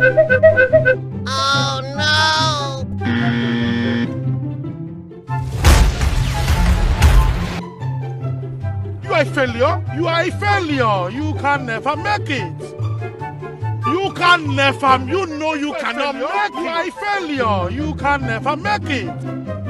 Oh, you are a failure. You are a failure. You can never make it. You can never. You know you cannot make it. You are a failure. You can never make it.